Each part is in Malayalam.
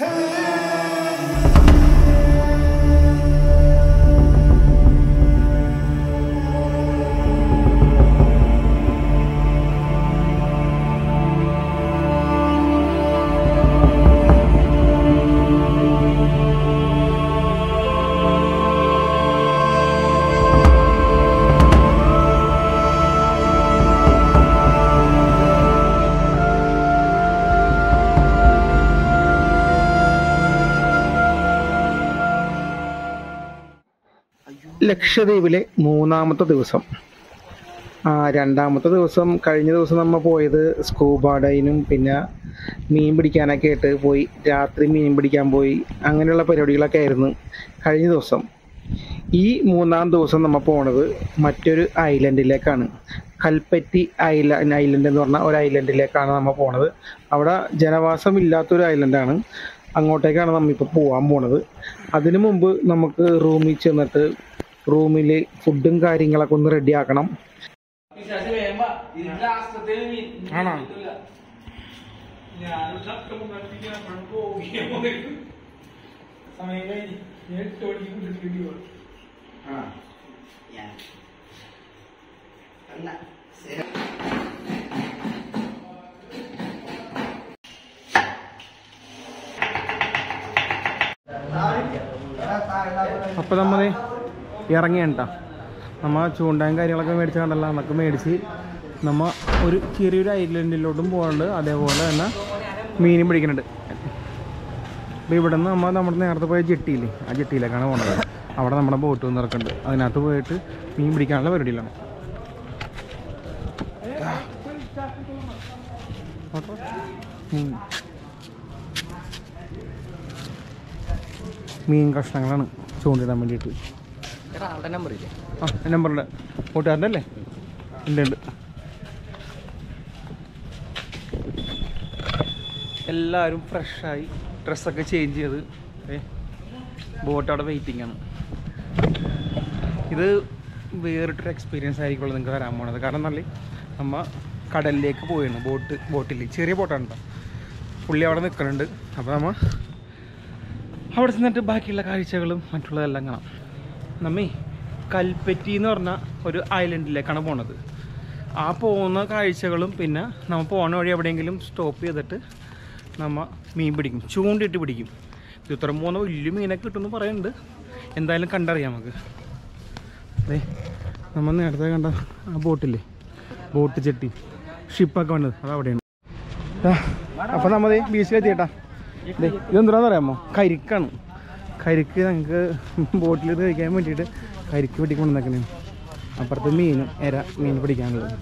Hey! ലക്ഷദ്വീപിലെ മൂന്നാമത്തെ ദിവസം. ആ രണ്ടാമത്തെ ദിവസം കഴിഞ്ഞ ദിവസം നമ്മൾ പോയത് സ്കൂബ ഡൈനും പിന്നെ മീൻ പിടിക്കാനൊക്കെ ആയിട്ട് പോയി. രാത്രി മീൻ പിടിക്കാൻ പോയി. അങ്ങനെയുള്ള പരിപാടികളൊക്കെ ആയിരുന്നു കഴിഞ്ഞ ദിവസം. ഈ മൂന്നാം ദിവസം നമ്മൾ പോണത് മറ്റൊരു ഐലൻഡിലേക്കാണ്. കൽപ്പറ്റി ഐല ഐലൻഡ് എന്ന് പറഞ്ഞ ഒരു ഐലൻഡിലേക്കാണ് നമ്മൾ പോണത്. അവിടെ ജനവാസം ഇല്ലാത്തൊരു ഐലൻഡാണ്. അങ്ങോട്ടേക്കാണ് നമ്മളിപ്പോൾ പോകാൻ പോണത്. അതിനു മുമ്പ് നമുക്ക് റൂമിൽ ചെന്നിട്ട് റൂമിൽ ഫുഡും കാര്യങ്ങളൊക്കെ ഒന്ന് റെഡിയാക്കണം ആണോ? അപ്പോൾ നമ്മൾ ഇറങ്ങിയണ്ട. നമ്മ ചൂണ്ടയും കാര്യങ്ങളൊക്കെ മേടിച്ച് കണ്ടല്ല അതൊക്കെ മേടിച്ച് നമ്മൾ ഒരു ചെറിയൊരു ഐലൻഡിലോട്ടും പോകുന്നുണ്ട് അതേപോലെ തന്നെ മീനും പിടിക്കുന്നുണ്ട്. അപ്പോൾ ഇവിടെ നിന്ന് നമ്മൾ നമ്മുടെ നേരത്തെ പോയ ജെട്ടിയില്ലേ ആ ജെട്ടിയിലേക്കാണ് പോകുന്നത് അവിടെ നമ്മുടെ ബോട്ട് വന്ന് ഇറക്കുന്നുണ്ട്. അതിനകത്ത് പോയിട്ട് മീൻ പിടിക്കാനുള്ള പരിപാടിയിലാണ്. മീൻ. കഷ്ണങ്ങളാണ് ചൂണ്ടിടാൻ വേണ്ടിയിട്ട്. ആ നമ്പറുണ്ട് കൂട്ടുകാരന്റെ അല്ലേ? എല്ലാവരും ഫ്രഷായി ഡ്രസ്സൊക്കെ ചേഞ്ച് ചെയ്ത്. ബോട്ട് അവിടെ വെയിറ്റിംഗ് ആണ്. ഇത് വേറിട്ടൊരു എക്സ്പീരിയൻസ് ആയിരിക്കുള്ളൂ നിങ്ങൾക്ക് വരാൻ പോണത്. കാരണം നല്ല നമ്മ കടലിലേക്ക് പോയാണ് ബോട്ട് ബോട്ടിൽ ചെറിയ ബോട്ടാണ് കേട്ടോ പുള്ളി അവിടെ നിൽക്കുന്നുണ്ട് അപ്പോൾ നമ്മൾ അവിടെ ചെന്നിട്ട് ബാക്കിയുള്ള കാഴ്ചകളും മറ്റുള്ളതെല്ലാം കാണാം. നമ്മേ കൽപ്പറ്റി എന്ന് പറഞ്ഞ ഒരു ഐലൻഡിലേക്കാണ് പോണത്. ആ പോകുന്ന കാഴ്ചകളും പിന്നെ നമ്മൾ പോണ വഴി എവിടെയെങ്കിലും സ്റ്റോപ്പ് ചെയ്തിട്ട് നമ്മൾ മീൻ പിടിക്കും ചൂണ്ടിട്ട് പിടിക്കും. ഇത് പോകുന്ന വലിയ മീനൊക്കെ കിട്ടുമെന്ന് പറയുന്നുണ്ട് എന്തായാലും കണ്ടറിയാം നമുക്ക്. അതെ നമ്മൾ നേരത്തെ കണ്ട ആ ബോട്ടില്ലേ? ബോട്ട് ചെട്ടി ഷിപ്പൊക്കെ വന്നത് അത് അവിടെയാണ് അപ്പോൾ നമ്മൾ ബീച്ചിലെത്തിയേട്ടാ. ഇതെന്താണെന്ന് അറിയാമോ കരിക്കാണ്. കരിക്ക് ഞങ്ങൾക്ക് ബോട്ടിൽ കഴിക്കാൻ വേണ്ടിയിട്ട് കരിക്ക് പിടിക്കൊണ്ട് നിൽക്കണേ അപ്പുറത്ത് മീനും എര മീൻ പിടിക്കാനുള്ളത്.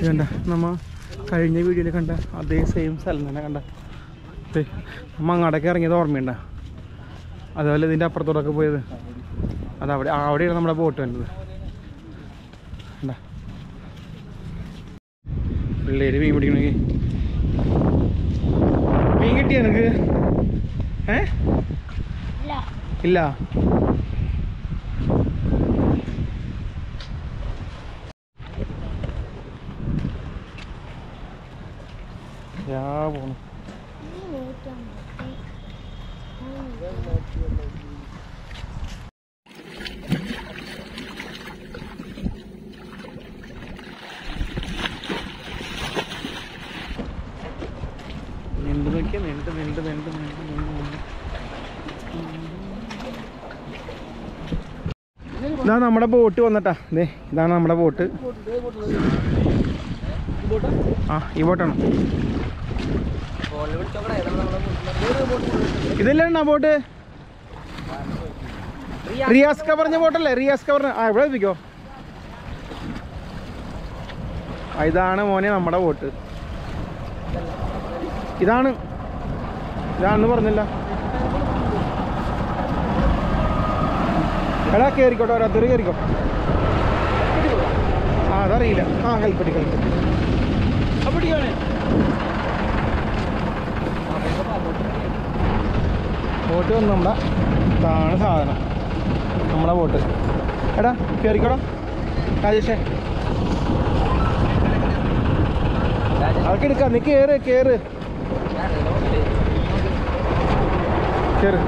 ഇതുണ്ട നമ്മ കഴിഞ്ഞ വീഡിയോയിൽ കണ്ട അതേ സെയിം സ്ഥലം തന്നെ കണ്ട. നമ്മ അങ്ങോട്ടേക്ക് ഇറങ്ങിയത് ഓർമ്മയുണ്ട? അതുപോലെ ഇതിന്റെ അപ്പുറത്തോടൊക്കെ പോയത്. അതവിടെ അവിടെയാണ് നമ്മുടെ ബോട്ട് വരുന്നത് പിള്ളേര് മീൻ പിടിക്കണമെങ്കിൽ മീൻ കിട്ടിയ നിനക്ക്? ഏ? ഇല്ല. ഇതാ നമ്മുടെ ബോട്ട് വന്നിട്ടാ. ദേ ഇതാണ് നമ്മുടെ ബോട്ട്. ആ ഈ ബോട്ടാണ്. ഇതല്ലേ ബോട്ട്? റിയാസ് പറഞ്ഞ ബോട്ടല്ലേ? റിയാസ് പറഞ്ഞ ആ എവിടെ എത്തിക്കോ ഇതാണ് മോനെ നമ്മുടെ ബോട്ട്. ഇതാണ് ഇതാണെന്ന് പറഞ്ഞില്ല. എടാ കയറിക്കോട്ടെ ഓരോരുത്തർ കയറിക്കോ ആ അതറിയില്ല. ആ കൽപ്പറ്റി കൽപ്പറ്റി ബോട്ട് വന്നു നമ്മുടെ ഇതാണ് സാധനം. നമ്മളെ ബോട്ട്. എടാ കയറിക്കോടാ രാജേഷേ. അതൊക്കെ എടുക്കാം നീ കയറ് കയറ് കേറ്.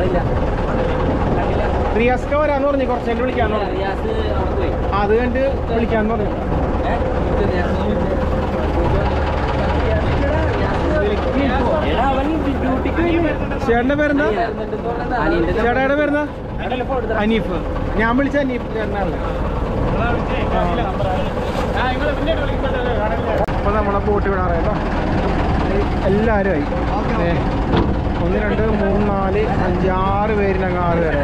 വേണ്ട റിയാസ്ക വരാന്ന് പറഞ്ഞു കുറച്ച് കഴിഞ്ഞ് വിളിക്കാന്ന് പറഞ്ഞു അത് കണ്ട് വിളിക്കാന്ന് പറഞ്ഞു ചേട്ടന്റെ പേരെന്താ? ചേട്ടായുടെ പേരെന്താ? അനീഫ്. ഞാൻ വിളിച്ച അനീഫ് ചേട്ടനല്ലേ അപ്പൊ നമ്മളെ ബോട്ട് വിടാറേട്ടോ എല്ലാവരും ആയി. ഒന്ന് രണ്ട് മൂന്ന് നാല് അഞ്ച് ആറ് പേരിനങ്ങ് ആറ് പേരെ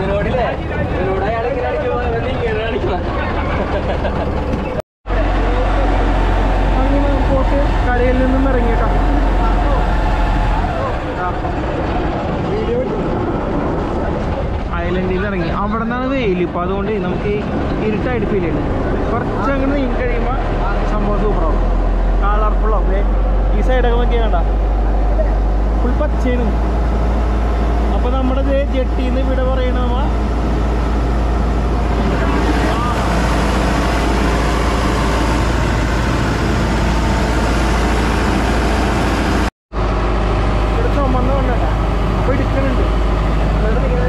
ഇവരോടില്ലേ ഇവരോട് അയാൾ ഇങ്ങനെ അടിക്കുമ്പോൾ ഇങ്ങനെ അടിക്കണം അങ്ങനെ ബോട്ട് കരയിൽ നിന്നും ഇറങ്ങിട്ടോ ഐലൻഡിൽ ഇറങ്ങി. അവിടെ നിന്നാണ് വെയിൽ ഇപ്പം അതുകൊണ്ട് നമുക്ക് ഇരുട്ടായിട്ട് ഫീൽ ചെയ്യുന്നത് കുറച്ച് അങ്ങനെ നീങ്ങി കഴിയുമ്പോൾ സംഭവം സൂപ്പറാവും കളർഫുള്ളാവും ഈ സൈഡൊക്കെ നോക്കിയാണ്ട ഫുൾ പച്ചേനും അപ്പോൾ നമ്മുടെ ജെട്ടിയിൽ നിന്ന് ഇവിടെ പറയണ നമ്മ ഇവിടെ ചുമന്ന കൊണ്ടല്ല അപ്പോൾ ഇടിക്കണുണ്ട് എന്നിട്ട് ഇങ്ങനെ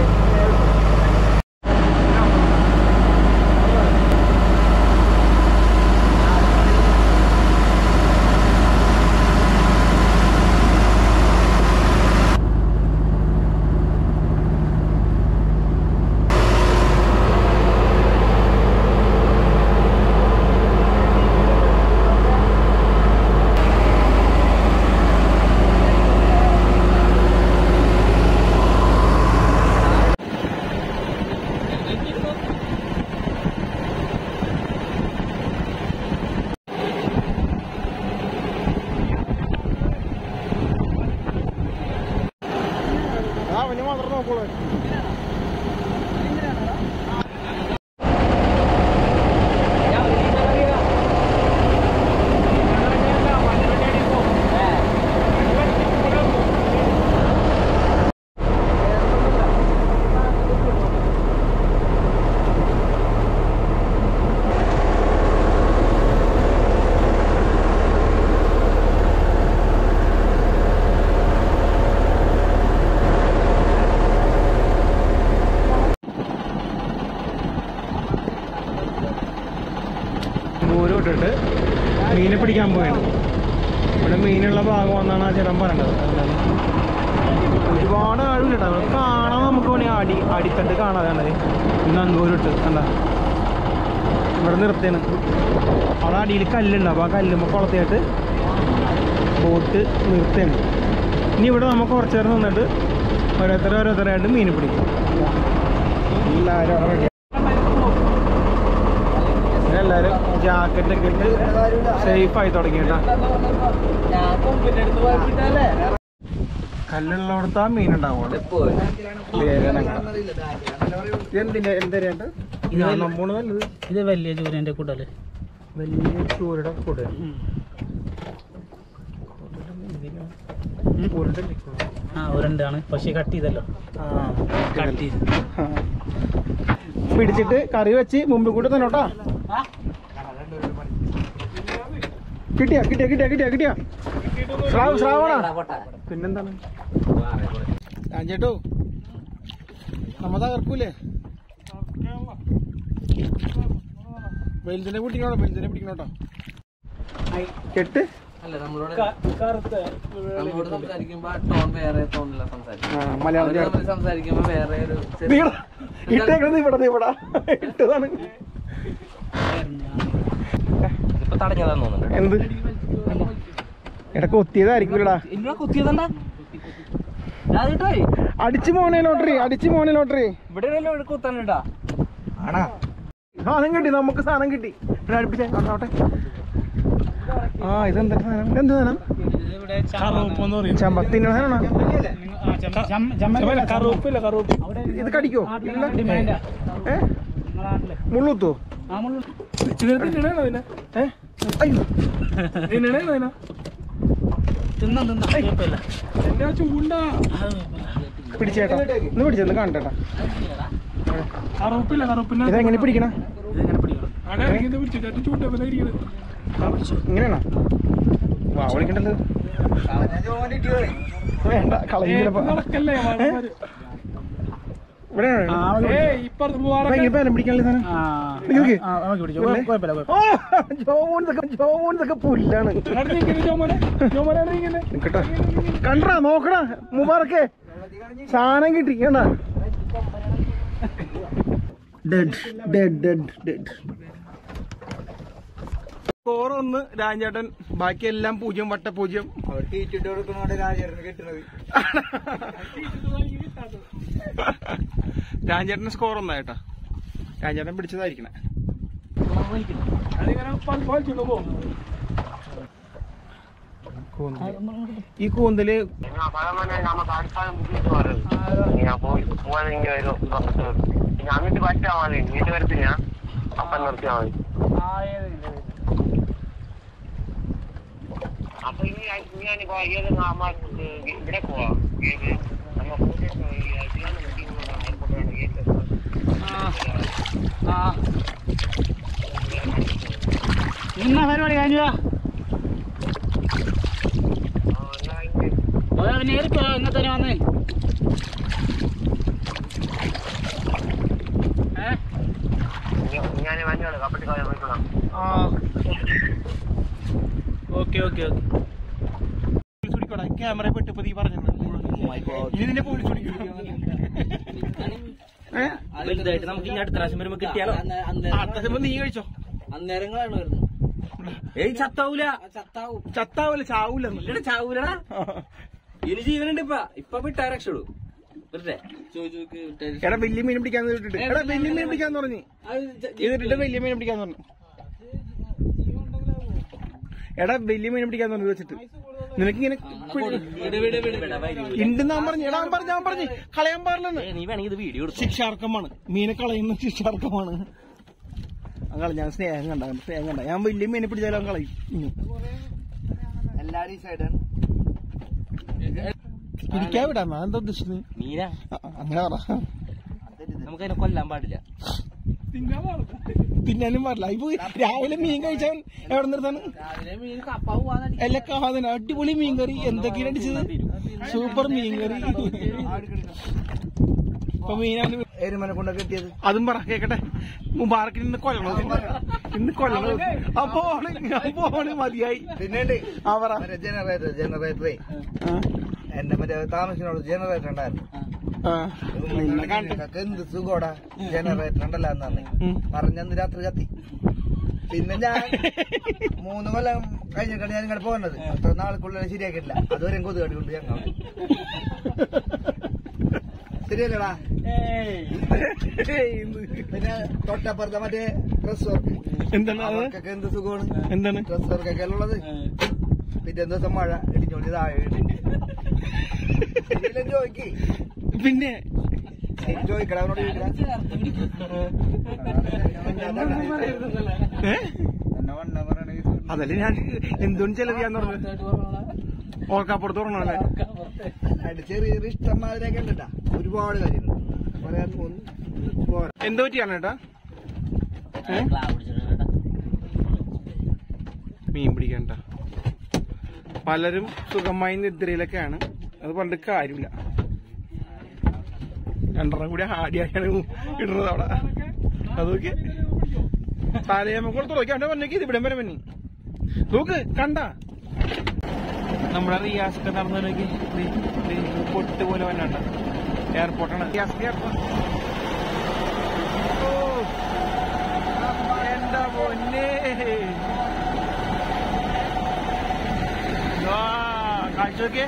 ആ അവന് മാത്രം നോക്കുള്ളൂ ദൂരം ഇട്ടിട്ട് മീനെ പിടിക്കാൻ പോയാണ് ഇവിടെ മീനുള്ള ഭാഗമെന്നാണ് ആ ചേട്ടൻ പറയേണ്ടത് ഒരുപാട് ആഴില്ല കേട്ടോ അവിടെ കാണാൻ നമുക്ക് വേണി അടി അടിത്തട്ട് കാണാതെ ഇന്ന് അന്തൂരം ഇട്ട് കണ്ട ഇവിടെ നിർത്തിയാണ് അവിടെ അടിയിൽ കല്ലുണ്ട്. അപ്പോൾ ആ കല്ലുമ്പോൾ കുളത്തിയിട്ട് ബോട്ട് നിർത്തുകയാണ്. ഇനി ഇവിടെ നമുക്ക് കുറച്ച് നേരം നിന്നിട്ട് ഓരോരുത്തർ ഓരോരുത്തരായിട്ട് മീൻ പിടിക്കും. എല്ലാവരും അവിടെ ready. എല്ലാവരും ജാക്കറ്റ് ഒക്കെ ഇട്ട് സേഫ് ആയി തുടങ്ങി കേട്ടോ ഞാൻ കൊമ്പിന്റെ അടുത്ത് പോയിട്ടല്ലേ ആ മീൻ ഉണ്ടാവുള്ളൂ എന്തിന്റെ എന്തരാണ്ട് ഇത് വലിയ ചൂരന്റെ കൂട്ടൽ വലിയ ചൂരുടെ കൂടെ. ആ ഒരെണ്ടാണ് പക്ഷെ കട്ട് ചെയ്തല്ലോ. കട്ട് ചെയ്ത്. പിടിച്ചിട്ട് കറി വെച്ച് മുമ്പിൽ കൂടെ തന്നെ കേട്ടോ. കിട്ടിയാ കിട്ടിയാ കിട്ടിയാ കിട്ടിയാ കിട്ടിയാ. ശ്രാവ് ശ്രാവണ? പിന്നെന്താണ്? ഞാൻ ചേട്ടോ നമ്മ തകർക്കൂലേ വലുതിനെ പിടിക്കണോട്ടോ വലുതിനെ പിടിക്കണോട്ടോ കെട്ട്? അല്ല നമ്മളോട് കറുത്ത നമ്മളോട് സംസാരിക്കുമ്പോ ടോൺ വേറെ ടോണില്ല സംസാരിക്കും സംസാരിക്കുമ്പോ വേറെ ഒരു ഇട്ടേക്കണത് ഇവിടെ ഇവിടെ. ഇട്ടതാണ്. ഇതിപ്പോ തടഞ്ഞതാന്ന് തോന്നുന്നുണ്ട്. എന്ത്? എടാ കൊത്തിയതായിരിക്കൂലടാ ഇല്ല കുത്തിയതണ്ട അടിച്ചു മോനെ ലോട്ടറി അടിച്ചു മോനെ ലോട്ടറി. ഇവിടെ കുത്താനുണ്ടാ? സാധനം കിട്ടി നമുക്ക് സാധനം കിട്ടി. ഇവിടെ അടുപ്പിച്ചേ കണ്ടോട്ടെ. ആ ഇതെന്താ സാധനം? എന്ത് സാധനം? ഇവിടെ കറുപ്പെന്ന് പറയും. ചമ്പത്തിന്റെ സാധനമാണോ? ഇത് കടിക്കോ? ഇല്ല? ഡിമാൻഡാ ഏ? മുള്ളുത്തോ? പിടിച്ചേട്ടാ. ഒന്ന് പിടിച്ചെന്ന് കാണട്ടെട്ടാ കറുപ്പില്ല കറുപ്പില്ല. ഇതെങ്ങനെ പിടിക്കണ? ഇതെങ്ങനെ പിടിക്കണം? ഇങ്ങനെയാണോ? വാ വിളിക്കണ്ടല്ലോ. വേണ്ട പുല്ലാണ്. കണ്ടാ നോക്കടാ മുബാറക്കേ സാധനം കിട്ടി കണ്ട? Dead dead dead dead score ഒന്ന് രാജേട്ടൻ ബാക്കി എല്ലാം പൂജ്യം വട്ട പൂജ്യം. രാജേട്ടന് സ്കോർ ഒന്നായിട്ടാ രാജേട്ടൻ പിടിച്ചതായിരിക്കണേ. അതിങ്ങനെ പാലിച്ചിട്ട് ഈ കൂന്തൽ അങ്ങോട്ട് പറ്റാ മതി. വീട്ടിൽ വരത്തില്ല. അപ്പം നിർത്തിയാ മതി. അപ്പൊ ഇനി ഞാനിപ്പോ ഏത് നമ്മ ഇവിടെ പോവാ? ഏത്? നമ്മ ആ നിന്ന പരിപാടി കഴിഞ്ഞു നേരിപ്പോ വന്നേ? വന്നോളൂ കപ്പട്ടി കാര്യം പോയിക്കോളാം. ആ ഓക്കെ. ഓക്കെ ഓക്കെ ക്യാമറ പെട്ടപ്പോ നീ പറഞ്ഞു ഇതിന്റെ പോലീസ് വലുതായിട്ട് നമുക്ക് ഇനി അടുത്ത പ്രാവശ്യം വരുമ്പോ കിട്ടിയാലോ? നീ കഴിച്ചോ? അന്നേരങ്ങളാണ് വരുന്നത് ഏയ് ചത്താവൂല. ചത്താവും. ചത്താവല്ല ചാവൂല. ചാവൂലടാ. ഇനി ജീവനുണ്ട് ഇപ്പൊ. ഇപ്പൊ വിട്ടാ രക്ഷു വെറുതെ എടാ വലിയ മീൻ പിടിക്കാന്ന് ഇട്ടിട്ട്. എടാ വലിയ മീൻ പിടിക്കാന്ന് പറഞ്ഞു ഇതിട്ടിട്ട് വലിയ മീൻ പിടിക്കാൻ പറഞ്ഞു എടാ വലിയ മീൻ പിടിക്കാൻ പറഞ്ഞു വെച്ചിട്ട്. നിനക്കിങ്ങനെ ഉണ്ടെന്ന് ഞാൻ പറഞ്ഞു. എടാ പറഞ്ഞു ഞാൻ പറഞ്ഞു കളയാൻ പാടില്ലെന്ന്. നീ വേണമെങ്കിൽ ഇത് വീഡിയോ ശിക്ഷാർക്കമാണ്. മീനെ കളയുന്ന ശിക്ഷാർക്കമാണ്. അങ്ങനെ ഞാൻ സ്നേഹം കണ്ട. സ്നേഹം കണ്ട. ഞാൻ വലിയ മീനെ പിടിച്ചാലും കളയും. എല്ലാരും സൈഡാണ് പിടിക്കാൻ വിടാ ഞാൻ എന്താ ഉദ്ദേശിച്ചത് മീന അങ്ങനെ പറ നമുക്ക് അതിനെ കൊല്ലാൻ പാടില്ല തിന്നാൻ പാടില്ല തിന്നാനും പാടില്ല ഇപ്പൊ രാവിലെ മീൻ കഴിച്ചാൽ എവിടെ നിർത്താണ് അല്ല കാതന അടിപൊളി മീൻ കറി എന്തൊക്കെയാണ് അടിച്ചത് സൂപ്പർ മീൻ കറി ഇപ്പൊ മീനാണ് എരുമനെ കൊണ്ട് കെട്ടിയത്? അതും പറ കേക്കട്ടെ. മുബാറക്കിന് ഇന്ന് കൊല്ലണം? ഇന്ന് കൊല്ലണത് അപ്പോ അപ്പോ മതിയായി. പിന്നെ ജനറേറ്റർ ജനറേറ്ററേ എന്റെ മറ്റേ താമസിനോട് ജനറേറ്റർ ഉണ്ടായിരുന്നു. എന്ത് സുഖോടാ? ജനറേറ്റർ ഉണ്ടല്ലോ പറഞ്ഞു ഉം. പറഞ്ഞന്ന് രാത്രി കത്തി. പിന്നെ ഞാൻ മൂന്ന് കൊല്ലം കഴിഞ്ഞിട്ടാണ് ഞാൻ ഇങ്ങോട്ട് പോകുന്നത് അത്ര നാൾക്കുള്ളിൽ ശരിയാക്കിട്ടില്ല അതുവരെ കൊതു ഞങ്ങൾ. ശരിയല്ലടാ പിന്നെ തൊട്ടപ്പുറത്തെ മറ്റേ ഡ്രസ് വർക്ക് എന്താണ് അവർക്കൊക്കെ എന്ത് സുഖമാണ്? എന്താണ്? ഡ്രസ് വർക്കൊക്കെ ഉള്ളത്. പിറ്റേ ദിവസം മഴ. ഇടിഞ്ഞോളി താഴെ ചോദിക്ക് പിന്നെ? ചോദിക്കട അവനോട് ചോദിക്കടാ. ഏ? അതല്ലേ ഞാൻ എന്തുകൊണ്ട് ചെലവ് ചെയ്യാൻ പറഞ്ഞത്. ഓർക്കാപ്പുറത്ത് തുറന്നല്ലേ ചെറിയ ചെറിയ ഇഷ്ടം മാതിരിയൊക്കെ ഉണ്ടട്ടാ. ഒരുപാട് കാര്യങ്ങൾ. പറയാൻ പോകുന്നു പോരാ. എന്തോ പറ്റിയാണ് ഏട്ടാ? മീൻ പിടിക്കണ്ട. പലരും സുഖമായി നിദ്രയിലൊക്കെയാണ്. അത് പണ്ട് കാര്യമില്ല. രണ്ടെണ്ണം കൂടി ആടിയാണ് ഇടുന്നത് അവിടെ. അതൊക്കെ തലയമ്മക്കൂടെ തുറക്കാൻ പറഞ്ഞേക്ക്. ഇത് ഇവിടെ വരെ പന്നി നോക്ക് കണ്ട? നമ്മുടെ റിയാസ്ക്ക് നടന്നു നോക്കി പൊട്ട് പോലെ വന്നണ്ട എയർപോർട്ടാണ് റിയാസ്ക്ക് എയർപോർട്ട് ഓ എന്റെ പൊന്നേ? കാഴ്ച നോക്കിയേ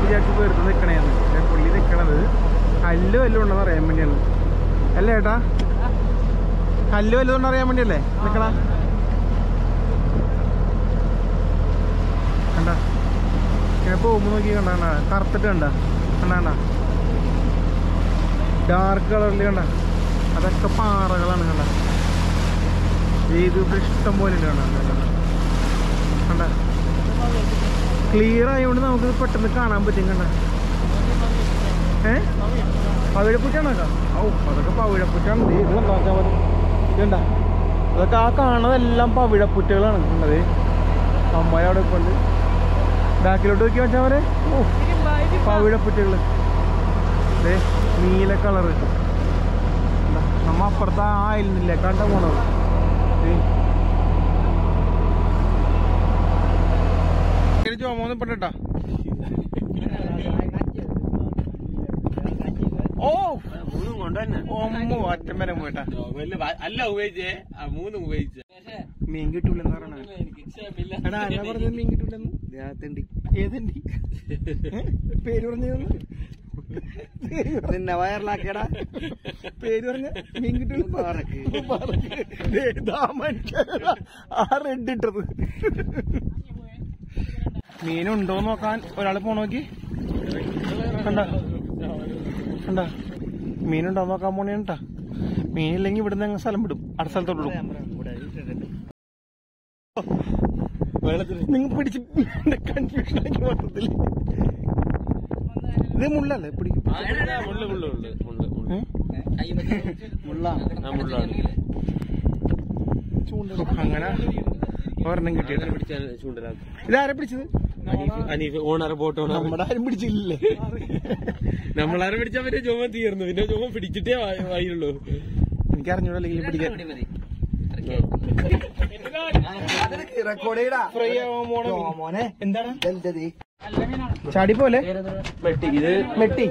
വിചാരിച്ച് വെറുതെ നിൽക്കണേന്ന് പക്ഷേ പുള്ളി നിൽക്കണത് കല്ല് വല്ലതും ഉണ്ടെന്ന് അറിയാൻ വേണ്ടിയാണ് ഏട്ടാ കല്ല് വലുതുകൊണ്ട് അറിയാൻ വേണ്ടിയല്ലേ? നിൽക്കണ കണ്ട? നോക്കി കണ്ട കറുത്തിട്ട് കണ്ട? കണ്ട ഡാർക്ക് കളറിൽ കണ്ട? അതൊക്കെ പാറകളാണ് കണ്ട. ഇത് ഇഷ്ടം പോലെ കണ്ട? കണ്ട, ക്ലിയർ ആയതുകൊണ്ട് നമുക്ക് പെട്ടെന്ന് കാണാൻ പറ്റും കണ്ട. ഏ? പവിഴപ്പുറ്റാണോ. അതൊക്കെ ആ കാണുന്നതെല്ലാം പവിഴപ്പുറ്റുകളാണ്. കണ്ടത്? അമ്മായി അവിടെ ഇപ്പൊ ഉണ്ട് ബാക്കിലോട്ട് നോക്കി വെച്ചാൽ അവരെ ഓ പവിഴപ്പുറ്റുകൾ ദേ നീല കളറ്. നമ്മ അപ്പുറത്ത് ആ ആയിരുന്നില്ലേ കണ്ട പോണത്. പെട്ടട്ടാ ചുമന്ന് പെട്ടാ ഓ. മൂന്നും കൊണ്ടുതന്നെ. ഒമ്മോ അറ്റം വരെ പോയിട്ടാ. അല്ല ഉപയോഗിച്ചേ. ആ മൂന്നും ഉപയോഗിച്ചേ. മീൻ കിട്ടൂലെന്ന് പറയണ എടാ ആരാ പറഞ്ഞത് മീൻ കിട്ടൂലെന്ന്? ദേഹത്തുണ്ട് ഏതെണ്ടി? പേര് പറഞ്ഞു നിന്നെ വയറിലാക്കിയടാ. പേര് പറഞ്ഞ മീൻ കിട്ടൂല പാറക്ക്. ആ റെഡ് ഇട്ടത്. മീനുണ്ടോ നോക്കാൻ ഒരാൾ പോണോക്കി കണ്ട? കണ്ട? മീനുണ്ടോ നോക്കാൻ പോണേട്ടാ മീനില്ലെങ്കിൽ ഇവിടുന്ന് അങ്ങ് സ്ഥലം വിടും. അടുത്ത സ്ഥലത്തോട്ട് വിടും. നിങ്ങൾ പിടിച്ച് കൺഫ്യൂഷൻ ആക്കി മൊത്തത്തിൽ ഇത് മുള്ളല്ലേ? പിടിക്കും അങ്ങനെ ഒരെണ്ണം ചൂണ്ടലാക്കും? ഇതാരെ പിടിച്ചത്? അനീഫ് ഓണർ ബോട്ട് ഓണർ നമ്മുടെ പിടിച്ചില്ലേ നമ്മളാരും പിടിച്ചാൽ പറ്റിയ ജോമൻ തീർന്നു. പിന്നെ ജോമൻ പിടിച്ചിട്ടേ വായുള്ളൂ എനിക്ക് അറിഞ്ഞൂടാ അല്ലെങ്കിൽ പിടിക്കാൻ ചാടി പോലെ? മെട്ടി. ഇത് മെട്ടി.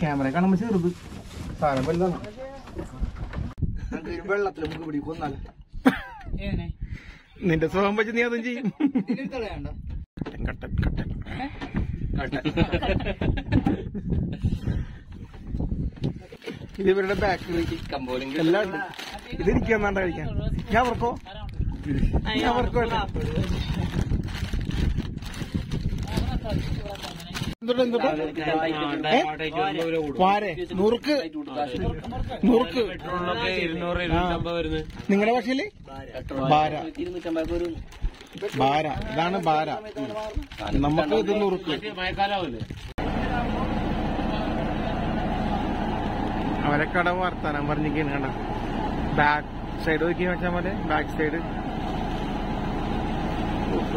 ക്യാമറ കാണുമ്പോ ചെറുത്. സാധനം വലുതാണ്. നമുക്ക് വെള്ളത്തിൽ നമുക്ക് പിടി കൊന്നാലോ? നിന്റെ സ്വഭാവം വെച്ച് നീ അതും ചെയ്യും. കളയണ്ട കട്ടൻ കട്ടൻ ഇത് ഇവരുടെ ബാക്കറി എല്ലാം ഉണ്ട്. ഇത് എനിക്ക് തന്നാണ്ട കഴിക്കാൻ? ഞാൻ വർക്കോ ഞാൻ അവർക്കോ അല്ല? എന്തുട്ടാ എന്തുട്ടാ നുറുക്ക്? നുറുക്ക്? നിങ്ങളുടെ ഭാഷയിൽ? ബാര ബാര ഇതാണ് ബാര നമുക്ക് ഇത് നുറുക്ക്. അവരെ കട വർത്താനം പറഞ്ഞിരിക്കുന്നു കണ്ട? ബാക്ക് സൈഡ് നോക്കി വെച്ചാൽ മതി ബാക്ക് സൈഡ്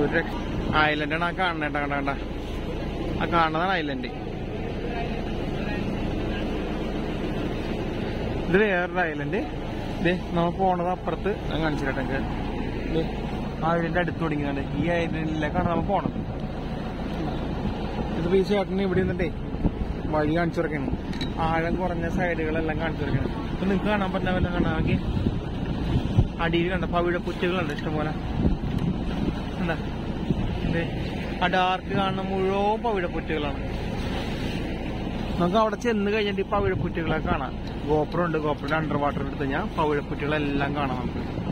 ഒരു ഐലൻഡാണ് ആ കാണണേട്ടാ കണ്ട കണ്ട? ആ കാണുന്നതാണ് ഐലൻഡ് ഇത് വേറൊരു ഐലൻഡ് ഇത് നമ്മൾ പോണത് അപ്പുറത്ത്. ഞാൻ കാണിച്ചിട്ടെ ആ ഐലൻഡ് അടുത്ത് തുടങ്ങിയതാണ്. ഈ ഐലൻഡിലേക്കാണ് നമ്മൾ പോണത്. ഇതിപ്പോ ഈ ചേട്ടന് ഇവിടെ നിന്നിട്ടേ വഴി കാണിച്ചു കൊടുക്കണം. ആഴം കുറഞ്ഞ സൈഡുകളെല്ലാം കാണിച്ചു കൊടുക്കണം. ഇപ്പൊ നിങ്ങൾക്ക് കാണാൻ പറ്റുന്ന വല്ല കാണാൻ നോക്കി അടിയിൽ കണ്ട പവിഴ കുറ്റികളുണ്ട് ഇഷ്ടംപോലെ. എന്താ ആ ഡാർക്ക് കാണുന്ന മുഴുവൻ പവിഴപ്പുറ്റുകളാണ് നമുക്ക് അവിടെ ചെന്ന് കഴിഞ്ഞിട്ട് ഈ പവിഴപ്പുറ്റുകളെ കാണാം. ഗോപുരം ഉണ്ട് ഗോപുരം അണ്ടർ വാട്ടർ എടുത്ത് കഴിഞ്ഞാൽ പവിഴപ്പുറ്റുകളെല്ലാം കാണാം നമുക്ക്.